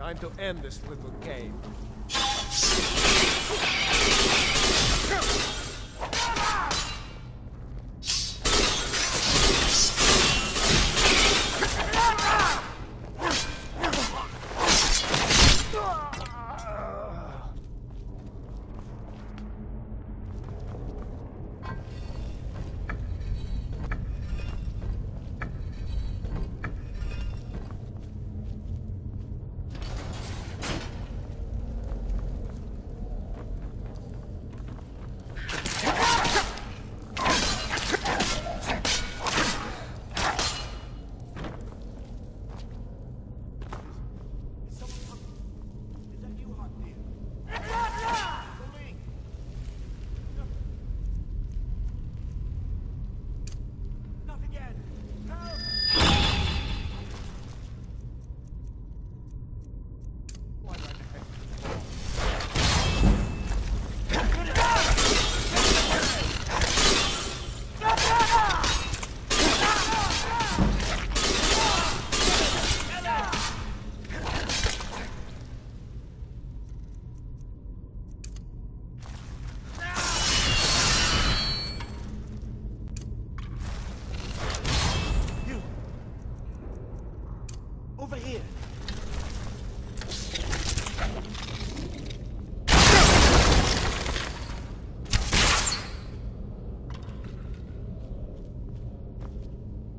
Time to end this little game.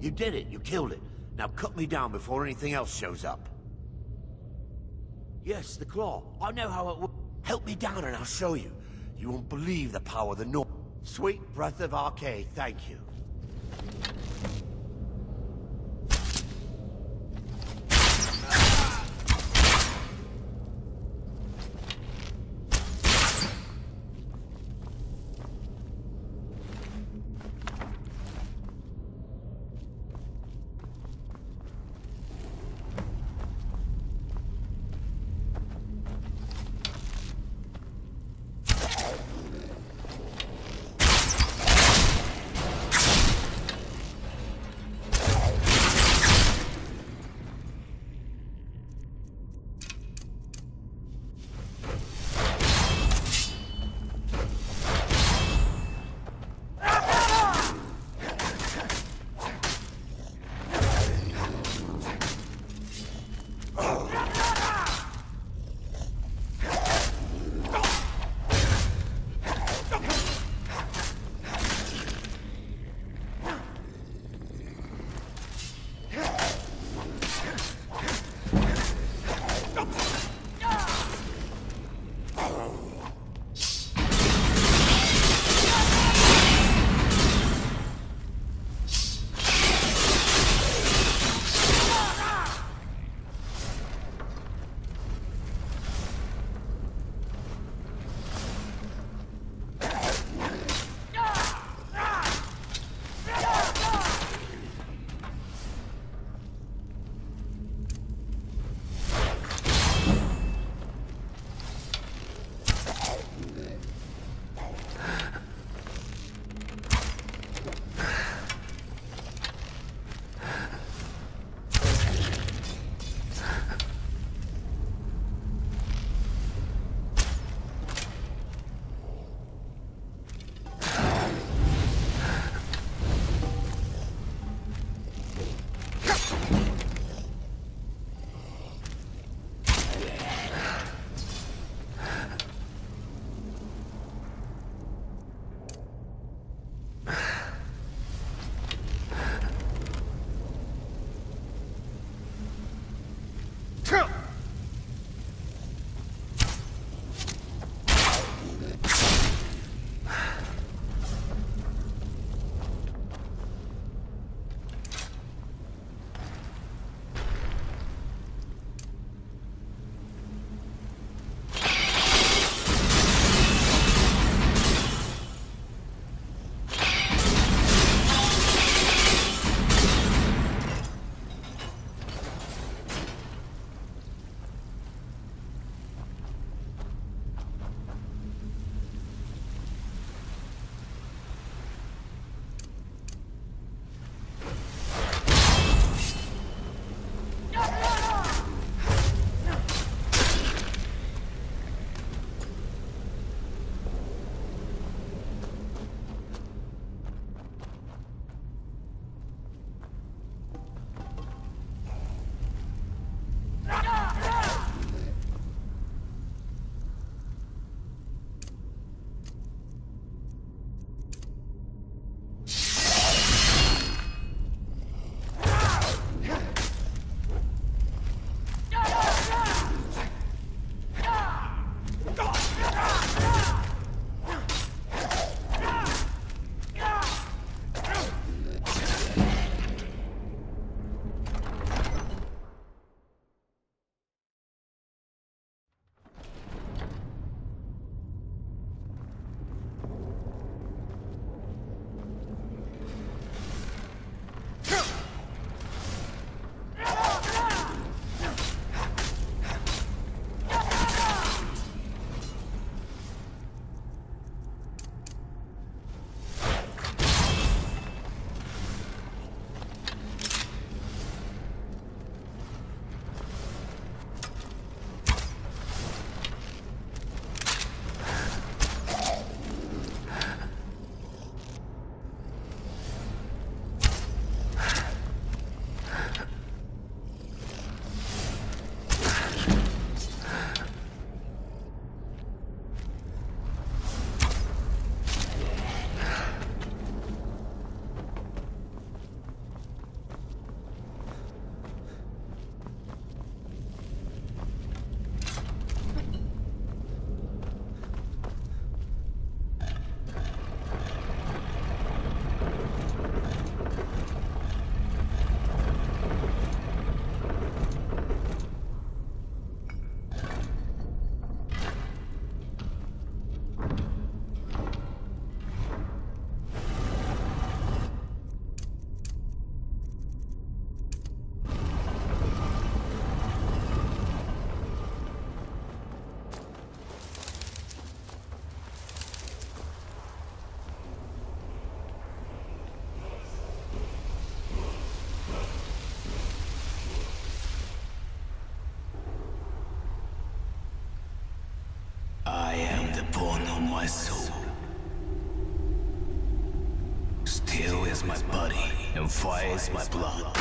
You did it. You killed it. Now cut me down before anything else shows up. Yes, the claw. I know how it works. Help me down and I'll show you. You won't believe the power of the North. Sweet breath of Arkay, thank you. My soul. Steel is my body, and fire is my blood.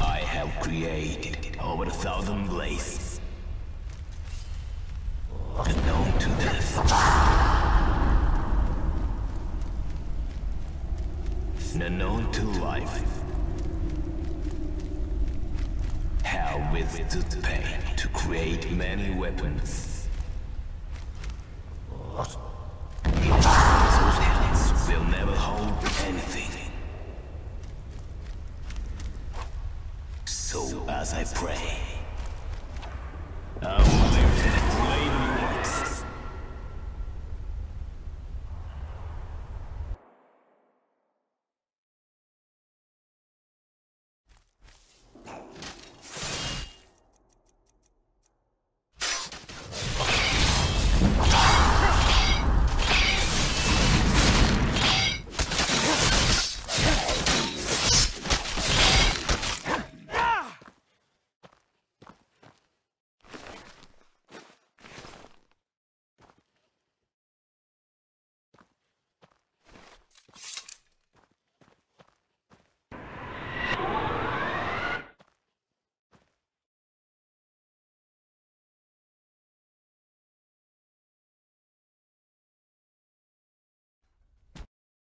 I have created over a thousand blades. Unknown to death. Unknown to life. Have withstood pain to create many weapons. Anything. So as I pray,